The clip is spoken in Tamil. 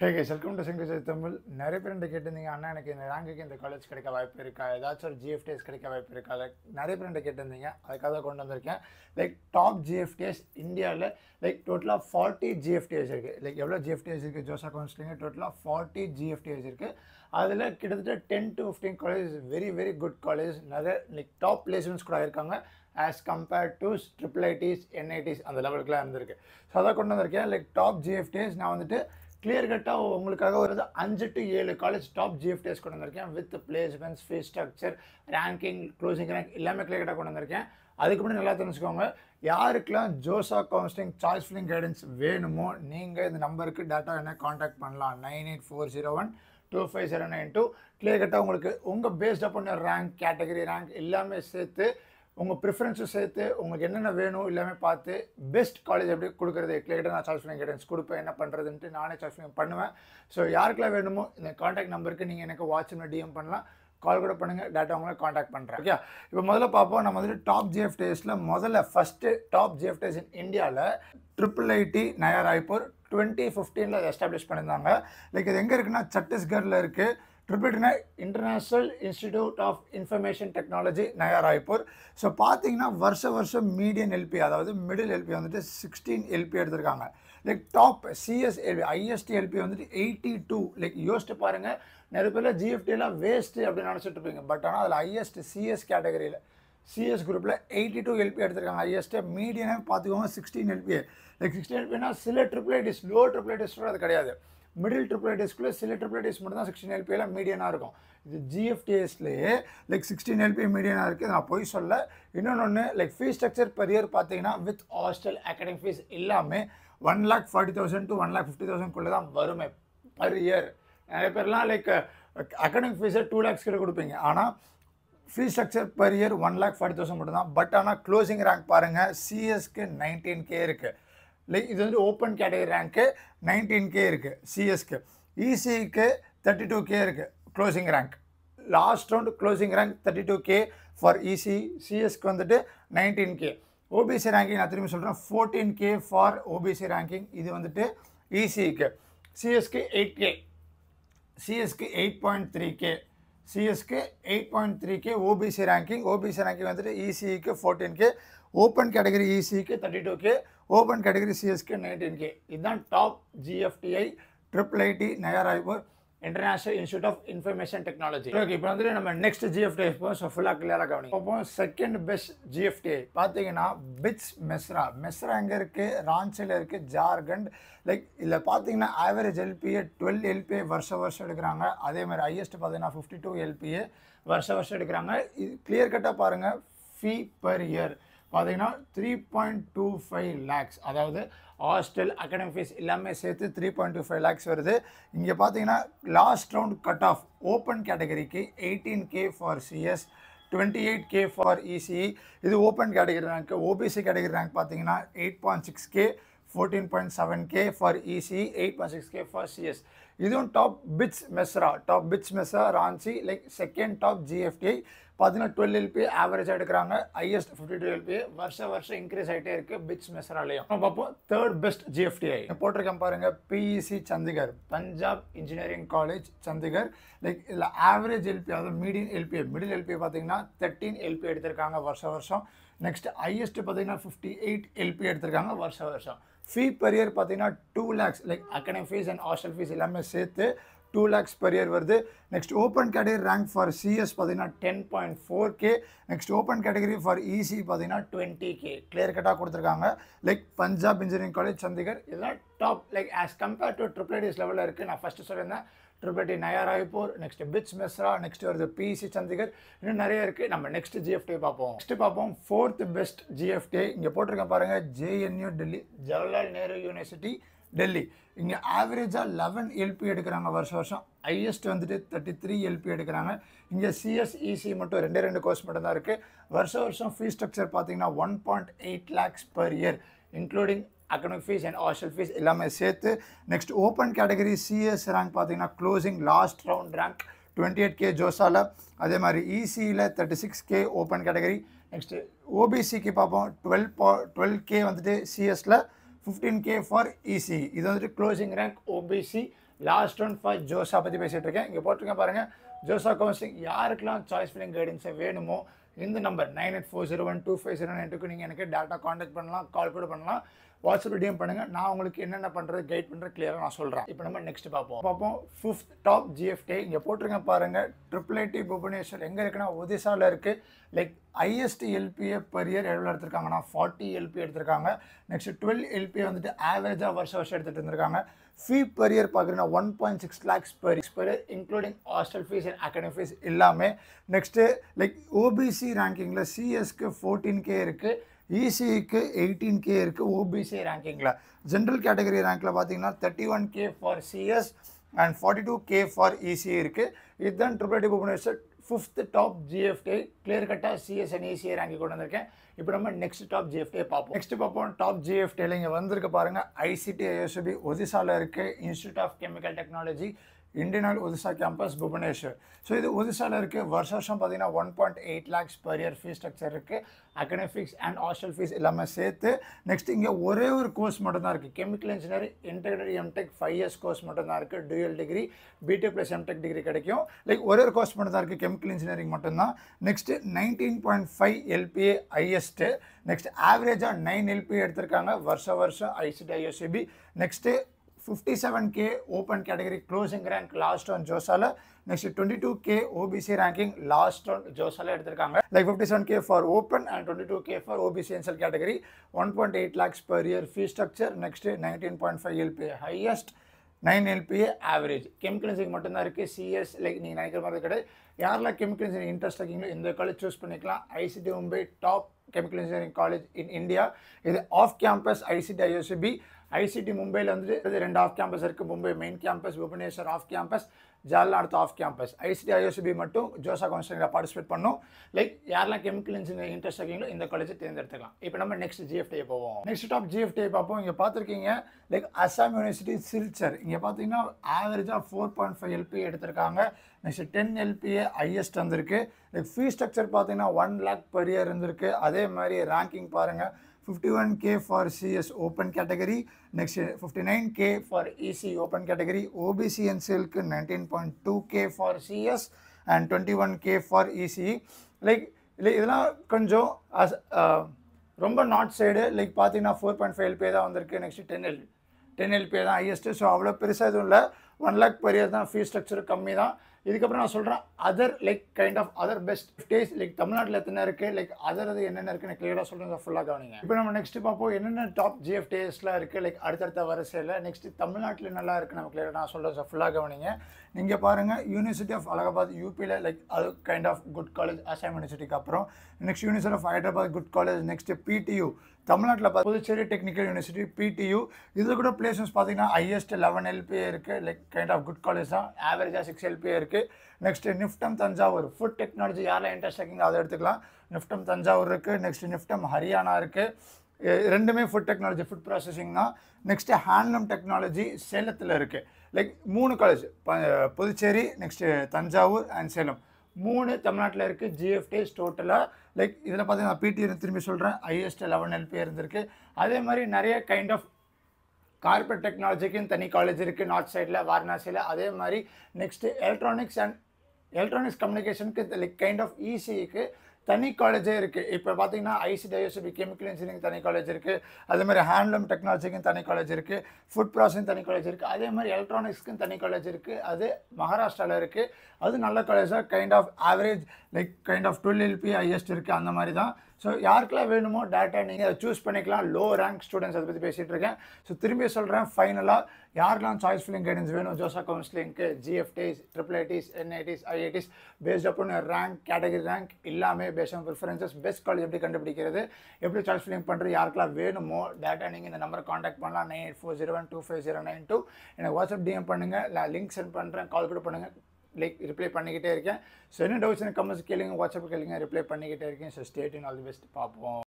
Hey guys welcome to single Tamil நிறைய பேர் என்கிட்ட கேட்டிருந்தீங்க அண்ணா எனக்கு இந்த ரேங்குக்கு இந்த காலேஜ் கிடைக்க வாய்ப்பு இருக்கா? ஏதாச்சும் ஒரு ஜிஎஃப்டிஎஸ் கிடைக்க வாய்ப்பு இருக்கா? லைக் நிறைய பேர் என்கிட்ட கேட்டிருந்தீங்க அதுக்காக தான் கொண்டு வந்திருக்கேன். லைக் டாப் ஜிஎஃப்டிஎஸ் இந்தியாவில் லைக் டோட்டலாக ஃபார்ட்டி ஜிஎஃப்டிஎஸ் இருக்குது லைக் எவ்வளோ ஜிஎஃப்டிஎஸ் இருக்குது ஜோசா கவுன்சிலிங்க டோட்டலாக ஃபார்ட்டி ஜிஎஃப்டிஎஸ் இருக்குது அதில் கிட்டத்தட்ட ten to fifteen college very very good college நிறைய லைக் டாப் பிளேஸ்மெண்ட்ஸ் கூட இருக்காங்க as compared to triple ITs NITs அந்த லெவலுக்குலாம் இருந்திருக்கு. ஸோ அதை கொண்டு வந்திருக்கேன். லைக் டாப் ஜிஎஃப்டிஎஸ் நான் வந்துட்டு கிளியர் கட்டாக உங்களுக்காக ஒரு இது அஞ்சு டு ஏழு காலேஜ் டாப் ஜிஎஃப்டிஎஸ் கொண்டு வந்திருக்கேன். With placements fees structure ranking closing rank எல்லாமே கிளியர் கட்டாக கொண்டு வந்திருக்கேன். அதுக்கு முன்னாடி நல்லா தெரிஞ்சுக்கோங்க. யாருக்கெல்லாம் JoSAA counselling choice filling guidance வேணுமோ நீங்கள் இந்த நம்பருக்கு டேட்டா என்ன காண்டாக்ட் பண்ணலாம். Nine eight four zero one two five zero nine two clear கட்டாக உங்களுக்கு உங்கள் பேஸ்ட் பண்ண ரேங்க் கேட்டகரி ரேங்க் எல்லாமே சேர்த்து உங்கள் ப்ரிஃபரன்ஸும் சேர்த்து உங்களுக்கு என்னென்ன வேணும் எல்லாமே பார்த்து பெஸ்ட் காலேஜ் எப்படி கொடுக்குறது? கிளியர்டாக நான் சாய்ஸ் பண்ணி கைடன்ஸ் கொடுப்பேன் என்ன பண்ணுறதுன்ட்டு நானே சாய்ஸ் பண்ணி பண்ணுவேன். ஸோ யாருக்கெல்லாம் வேணுமோ இந்த காண்டாக்ட் நம்பருக்கு நீங்கள் எனக்கு வாட்ஸ்அப்பில் டிஎம் பண்ணலாம். கால் கூட பண்ணுங்கள் டேட்டா உங்களை காண்டாக்ட் பண்ணுறேன் ஓகே இப்போ முதல்ல பார்ப்போம். நம்ம வந்துட்டு டாப் ஜிஎஃப் டேஸில் முதல்ல first top GFTIs in இந்தியாவில் triple IT Naya Raipur twenty ஃபிஃப்டீனில் establish பண்ணியிருந்தாங்க. லைக் இது எங்கே இருக்குன்னா சத்தீஸ்கரில் இருக்குது ட்ரிபிள்னா international institute of information technology Naya Raipur so பார்த்தீங்கன்னா வருஷ வருஷம் மீடியன் எல்பி அதாவது மிடில் எல்பி வந்துட்டு சிக்ஸ்டீன் எல்பி எடுத்திருக்காங்க. Like top CS LP IST LP வந்துட்டு எயிட்டி டூ லைக் யோசிச்சு பாருங்கள் நிறைய பேரில் ஜிஎஃப்டிலாம் வேஸ்ட்டு அப்படின்னு நினச்சிட்டு இருப்பீங்க. பட் ஆனால் அதில் ஐஎஸ்டி சிஎஸ் கேட்டகரியில் சிஎஸ் குரூப்பில் எயிட்டி டூ எல்பி எடுத்திருக்காங்க. ஐஎஸ்டி மீடியனே பார்த்துக்கோங்க சிக்ஸ்டீன் எல்பி லைக் சிக்ஸ்டீன் எல்பினா சில triple ITs low triple ITs கூட அது கிடையாது. மிடில் ட்ரிபிள் ஐடிஸ்க்குள்ளே சில ட்ரிபிள் ஐடிஸ் மட்டும் தான் சிக்ஸ்டீன் எல்பியில் மீடியனாக இருக்கும். இது ஜிஎஃப்டிஎஸ்லேயே லைக் சிக்ஸ்டீன் எல்பி மீடியனாக இருக்குது நான் போய் சொல்ல. இன்னொன்று like fees structure per year பார்த்தீங்கன்னா வித் ஹாஸ்டல் அகாடமிக் ஃபீஸ் எல்லாமே one lakh forty thousand to one lakh fifty தௌசண்ட்குள்ளே தான் வருமே. பர் இயர் நிறைய பேர்லாம் லைக் அகாடமிக் ஃபீஸை டூ லேக்ஸ் கிட்ட கொடுப்பீங்க. ஆனால் fees structure per year one lakh forty thousand மட்டும் தான். பட் ஆனால் க்ளோசிங் ரேங்க் பாருங்கள் சிஎஸ்க்கு நைன்டீன் கே இருக்குது லைக் இது வந்து ஓப்பன் கேட்டகரி ரேங்க்கு நைன்டீன் கே இருக்குது சிஎஸ்க்கு இசிக்கு தேர்ட்டி டூ கே இருக்குது closing rank last round closing rank thirty two K for EC சிஎஸ்க்கு வந்துட்டு நைன்டீன் கே ஓபிசி ரேங்கிங் நான் திரும்பி சொல்கிறேன் fourteen K for OBC ranking இது வந்துட்டு இசிக்கு சிஎஸ்க்கு எயிட் கே சிஎஸ்க்கு eight point three K சிஎஸ்க்கு eight point three K OBC ranking OBC ranking வந்துட்டு இசிக்கு fourteen K open category இசிக்கு thirty two K open category CSK nineteen K இதுதான் top GFTI triple IT Naya Raipur international institute of information technology okay இப்போ வந்துட்டு நம்ம நெக்ஸ்ட் ஜிஎஃப்டிஐ போவோம் ஸோ ஃபுல்லாக கிளியராக கவனி அப்போ செகண்ட் பெஸ்ட் ஜிஎஃப்டிஐ பார்த்தீங்கன்னா பிட்ஸ் மெஸ்ரா மெஸ்ரா எங்கே இருக்குது ராஞ்சியில் இருக்குது ஜார்க்கண்ட் லைக் இதில் பார்த்தீங்கன்னா ஆவரேஜ் எல்பிஏ டுவெல் எல்பிஏ வருஷம் வருஷம் எடுக்கிறாங்க. அதே மாதிரி ஹையஸ்ட் பார்த்தீங்கன்னா ஃபிஃப்டி டூ எல்பிஏ வருஷம் வருஷம் எடுக்கிறாங்க. இது கிளியர் கட்டாக பாருங்கள் ஃபீ பர் இயர் பார்த்தீங்கன்னா three point two five lakhs அதாவது ஹாஸ்டல் அகாடமிக் ஃபீஸ் எல்லாமே சேர்த்து three point two five lakhs வருது. இங்கே பார்த்தீங்கன்னா last round cut off open கேட்டகரிக்கு eighteen K for CS twenty eight K for ECE இது open category rank OBC category rank பார்த்தீங்கன்னா eight point six K fourteen point seven K for EC eight point six K for CS இதுவும் top BITS Mesra top BITS Mesra Ranchi like second top GFTI பார்த்தீங்கன்னா டுவெல் எல்பி ஆவரேஜாக எடுக்கிறாங்க. ஹையஸ்ட் ஃபிஃப்டி டூ எல்பி வருஷம் வருஷம் இன்க்ரீஸ் ஆகிட்டே இருக்குது பிட்ஸ் மெஸ்ராலையும் நம்ம பார்ப்போம். தேர்ட் பெஸ்ட் ஜிஎஃப்டிஐ போட்டிருக்கேன் பாருங்க. PEC Chandigarh Punjab engineering college Chandigarh like இதில் ஆவரேஜ் எல்பி அதாவது மீடியம் எல்பி மிடில் எல்பி பார்த்தீங்கன்னா தேர்ட்டீன் எல்பி எடுத்திருக்காங்க வருஷ வருஷம். நெக்ஸ்ட் ஹையஸ்ட் பார்த்தீங்கன்னா ஃபிஃப்டி எயிட் எல்பி எடுத்திருக்காங்க வருஷம். வருஷம் ஃபீ பெரியர் பார்த்தீங்கன்னா two lakhs like academy fees and hostel fees எல்லாமே சேர்த்து டூ லேக்ஸ் பெர் இயர் வருது. Next open category rank for CS பார்த்தீங்கன்னா ten point four K next open category for EC பார்த்தீங்கன்னா டுவெண்ட்டி கே கிளியர் கட்டாக கொடுத்துருக்காங்க. Like Punjab engineering college Chandigarh இதெல்லாம் top like as compare to triple ITs லெவலில் இருக்குது நான் ஃபஸ்ட்டு சொல்லியிருந்தேன். Triple IT next BITS Mesra next வருது பிசி சண்டிகர் இன்னும் நிறைய இருக்குது நம்ம நெக்ஸ்ட் ஜிஎஃப்டி பார்ப்போம். நெக்ஸ்ட் பார்ப்போம். ஃபோர்த் பெஸ்ட் ஜிஎஃப்டி இங்கே போட்டிருக்கேன் பாருங்கள் ஜேஎன்யூ டெல்லி ஜவஹர்லால் நேரு யூனிவர்சிட்டி டெல்லி. இங்கே ஆவரேஜாக லெவன் எல்பி எடுக்கிறாங்க வருஷம் வருஷம். ஹையஸ்ட் வந்துட்டு தேர்ட்டி த்ரீ எல்பி எடுக்கிறாங்க. இங்கே சிஎஸ்இசி மட்டும் ரெண்டே ரெண்டு கோர்ஸ் மட்டும் தான் இருக்குது வருஷம் வருஷம் ஃபீஸ் ஸ்ட்ரக்சர் பார்த்தீங்கன்னா one point eight lakhs per year including academic fees and hostel fees எல்லாமே சேர்த்து next open category CS rank பார்த்தீங்கன்னா closing last round rank twenty eight K ஜோஸாவில் அதே மாதிரி இசியில் thirty six K open category next ஓபிசிக்கு பார்ப்போம். டுவெல் பா டுவெல் கே வந்துட்டு சிஎஸில் ஃபிஃப்டீன் கே ஃபார் இசி இது வந்துட்டு closing rank OBC last one for JoSAA பற்றி பேசிகிட்டு இருக்கேன். இங்கே போட்டிருக்கேன் பாருங்கள் ஜோசா கவுன்சிலிங் யாருக்கெல்லாம் சாய்ஸ் ஃபில்லிங் கைடன்ஸை வேணுமோ இந்த number. Nine eight four zero one two five zero nine டூக்கு நீங்கள் எனக்கு டேட்டா காண்டாக்ட் பண்ணலாம் கால் கூட பண்ணலாம். வாட்ஸ்அப் டிஎம் பண்ணுங்கள் நான் உங்களுக்கு என்னென்ன பண்ணுறது கைட் பண்ணுறது கிளியராக நான் சொல்கிறேன் இப்போ நம்ம நெக்ஸ்ட் பார்ப்போம். பார்ப்போம். ஃபிஃப்த் டாப் ஜிஎஃப்டி இங்கே போட்டிருங்க பாருங்கள் ட்ரிபிள் ஐடி புவனேஸ்வர் எங்கே இருக்குன்னா ஒதிசாவில் இருக்குது like IST LPA per year எவ்வளோ எடுத்திருக்காங்கன்னா ஃபார்ட்டி எல்பி எடுத்திருக்காங்க. நெக்ஸ்ட் டுவெல் எல்பி வந்துட்டு ஆவரேஜாக வருஷம் வருஷம் எடுத்துகிட்டு இருந்திருக்காங்க. ஃபீ பர் இயர் பார்க்குறீங்கன்னா one point six lakhs per year including hostel fees and academy fees எல்லாமே. நெக்ஸ்ட்டு லைக் ஓபிசி ரேங்கிங்கில் சிஎஸ்க்கு ஃபோர்டீன் கே இருக்குது இசிக்கு எயிட்டீன் கே இருக்குது ஓபிசி ரேங்கிங்கில் ஜென்ரல் கேட்டகரி ரேங்க்கில் பார்த்தீங்கன்னா thirty one K for CS and forty two K for EC இருக்குது இதுதான் triple T Bhubaneswar fifth top GFT clear கட்டாக சிஎஸ் அண்ட் இசிஐ ரேங்கி கொண்டு வந்திருக்கேன். இப்போ நம்ம நெக்ஸ்ட் டாப் ஜிஎஃப்டியை பார்ப்போம். நெக்ஸ்ட் பார்ப்போம். டாப் ஜிஎஃப்டியில் இங்கே வந்திருக்க பாருங்கள் ஐசிடி ஐஎஸ்பி ஒதிசாவில் இருக்குது institute of chemical technology Indian oil Odisha campus Bhubaneswar so இது ஒடிசாவில் இருக்குது வருஷ வருஷம் பார்த்தீங்கன்னா one point eight lakhs per year fees structure இருக்குது அகனமிக்ஸ் அண்ட் ஹாஸ்டல் ஃபீஸ் எல்லாமே சேர்த்து நெக்ஸ்ட் இங்கே ஒரே ஒரு கோர்ஸ் மட்டும்தான் இருக்குது chemical engineering integrate MTech five years course மட்டும்தான் இருக்குது dual degree BTech plus MTech degree கிடைக்கும். லைக் ஒரே ஒரு கோர்ஸ் மட்டும் தான் இருக்குது கெமிக்கல் இன்ஜினியரிங் மட்டும்தான் next nineteen point five LPA highest next ஆவரேஜாக நைன் எல்பிஏ எடுத்திருக்காங்க. வருஷ வருஷம் ICT ISCP next fifty seven K open category closing rank last one ஜோசால next twenty two K OBC ranking last one ஜோசால எடுத்திருக்காங்க. Like fifty seven K for open and twenty two K for OBC NCL category one point eight lakhs per year fee structure next nineteen point five LP highest nine LPA average chemical engineering மட்டும்தான் இருக்குது சிஎஸ் லைக் நீங்கள் நினைக்கிற மாதிரி கிடையாது. யாரெல்லாம் கெமிக்கல் இன்ஜினியரிங் இன்ட்ரெஸ்ட் இருக்கீங்களோ இந்த காலேஜ் சூஸ் பண்ணிக்கலாம். ICT Mumbai top chemical engineering college in India இது off campus ICT ISP ICT மும்பையில் வந்துட்டு ரெண்டு ஆஃப் கேம்பஸ் இருக்குது Mumbai main campus Bhubaneswar off campus ஜாலில் அடுத்த ஆஃப் கேம்பஸ் ஐசிடி ஐஎஸ்பி மட்டும் ஜோசா கவுன்சிலிங்கில் பார்ட்டிசிபேட் பண்ணும். லைக் யாரெல்லாம் கெமிக்கல் இன்ஜினியரிங் இன்ட்ரெஸ்ட் இருக்கீங்களோ இந்த காலேஜை தேர்ந்தெடுத்துக்கலாம். இப்போ நம்ம நெக்ஸ்ட் ஜிஎஃப்டி போவோம். நெக்ஸ்ட் டாப் ஜிஎஃப்டி பார்ப்போம். இங்கே பார்த்துருக்கீங்க லைக் அசாம் யூனிவர்சிட்டி சில்ச்சர் இங்கே பார்த்தீங்கன்னா ஆவரேஜாக ஃபோர் பாயிண்ட் ஃபைவ் எல்பி எடுத்திருக்காங்க. நெக்ஸ்ட் டென் எல்பிஏ ஹையஸ்ட் வந்திருக்கு. லைக் ஃபீ ஸ்ட்ரக்சர் பார்த்தீங்கன்னா ஒன் லேக் பெரிய இருந்திருக்கு. அதே மாதிரி ரேங்கிங் பாருங்கள் fifty one K for CS open category next fifty nine K for EC open category OBC CS and nineteen point two K for CS and twenty one K for EC like இல்லை இதெல்லாம் கொஞ்சம் அஸ் ரொம்ப நார்த் சைடு லைக் பார்த்தீங்கன்னா ஃபோர் பாயிண்ட் ஃபைவ் எல்பே தான் வந்திருக்கு next ten L ten LPA தான் ஹையஸ்ட்டு ஸோ அவ்வளோ பெருசாக எதுவும் இல்லை. ஒன் லேக் பெரிய தான் ஃபீஸ் ஸ்ட்ரக்சர் கம்மி தான் இதுக்கப்புறம் நான் சொல்கிறேன் other like kind of other best days like தமிழ்நாட்டில் எத்தனை இருக்குது லைக் அதர் அது என்னென்ன இருக்குன்னு கிளியராக சொல்கிறேன் ஃபுல்லாக கவனிங்க. இப்போ நம்ம நெக்ஸ்ட் பார்ப்போம் என்னென்ன டாப் ஜிஎஃப் டேஸ்லாம் இருக்குது லைக் அடுத்தடுத்த வரிசையில் நெக்ஸ்ட் தமிழ்நாட்டில் நல்லா இருக்குது நம்ம கிளியராக நான் சொல்கிறேன் ஃபுல்லாக கவனிங்க. நீங்கள் பாருங்கள் யூனிவர்சிட்டி ஆஃப் அலகாபாத் யூபியில் லைக் அது kind of good college Assam யூனிவர்சிட்டிக்கு அப்புறம் next university of Hyderabad good college next PTU தமிழ்நாட்டில் பார்த்து புதுச்சேரி டெக்னிக்கல் யூனிவர்சிட்டி பிடியூ இதில் கூட பிளேஸஸ் பார்த்தீங்கன்னா ஹையஸ்ட் லெவன் எல்பி இருக்குது like kind of good college தான். ஆவரேஜாக சிக்ஸ் எல்பிஏ இருக்குது next NIFTEM Thanjavur food technology யாரெல்லாம் இன்ட்ரெஸ்ட் இருக்கீங்க அதை எடுத்துக்கலாம். நிஃப்டம் தஞ்சாவூர் இருக்குது நெக்ஸ்ட் நிஃப்டம் ஹரியானா இருக்குது ரெண்டுமே ஃபுட் டெக்னாலஜி ஃபுட் ப்ராசஸிங் தான். நெக்ஸ்ட்டு ஹேண்ட்லூம் டெக்னாலஜி சேலத்தில் இருக்குது லைக் மூணு college Puducherry next Thanjavur and Salem. மூணு தமிழ்நாட்டில் இருக்குது ஜிஎஃப்டிஸ் டோட்டலாக லைக் இதில் பார்த்தீங்கன்னா பிடி திரும்பி சொல்கிறேன் ஹையஸ்ட் லெவன் எல்பி இருந்திருக்கு. அதே மாதிரி நிறைய கைண்ட் ஆஃப் கார்பரேட் டெக்னாலஜிக்குன்னு தனி காலேஜ் இருக்குது நார்த் சைடில் வாரணாசியில் அதே மாதிரி நெக்ஸ்ட்டு எலக்ட்ரானிக்ஸ் அண்ட் எலக்ட்ரானிக்ஸ் கம்யூனிகேஷனுக்கு லைக் கைண்ட் ஆஃப் இசிக்கு தனி காலேஜே இருக்குது இப்போ பார்த்தீங்கன்னா ஐசிடிஎஸ்பி கெமிக்கல் இன்ஜினியரிங் தனி காலேஜ் இருக்குது அதே மாதிரி ஹேண்ட்லூம் டெக்னாலஜிக்கும் தனி காலேஜ் இருக்குது ஃபுட் ப்ராசஸிங் தனி காலேஜ் இருக்குது அதே மாதிரி எலக்ட்ரானிக்ஸ்க்கும் தனி காலேஜ் இருக்குது அது மகாராஷ்டிராவில் இருக்குது அது நல்ல காலேஜாக kind of average like kind of twelve LP highest இருக்குது அந்த மாதிரி தான் ஸோ யாருக்கெல்லாம் வேணுமோ டேட்டா நீங்கள் அதை சூஸ் பண்ணிக்கலாம். லோ ரேங்க் ஸ்டூடெண்ட்ஸ் அதை பற்றி பேசிகிட்டு இருக்கேன். ஸோ திரும்பி சொல்கிறேன் ஃபைனலாக யாருக்கெல்லாம் சாய்ஸ் ஃபில்லிங் கைடன்ஸ் வேணும்? JoSAA கவுன்சிலிங்க்கு GFTIs triple ITs NITs IITs based up rank category rank எல்லாமே based on preferences best college எப்படி கண்டுபிடிக்கிறது எப்படி சாய்ஸ் ஃபில்லிங் பண்ணுறது யாருக்கெல்லாம் வேணுமோ டேட்டா நீங்கள் இந்த நம்பரை காண்டாக்ட் பண்ணலாம். Nine eight four zero one two five zero nine two. எனக்கு வாட்ஸ்அப் டிஎம் பண்ணுங்கள் நான் லிங்க் சென்ட் பண்ணுறேன் கால் கூட பண்ணுங்கள் லைக் ரிப்ளை பண்ணிக்கிட்டே இருக்கேன். ஸோ என்ன டவுட்ஸ் கமெண்ட்ஸ் கேளுங்க வாட்ஸ்அப் கேளுங்க ரிப்ளை பண்ணிக்கிட்டே இருக்கேன். So state in all the best பார்ப்போம்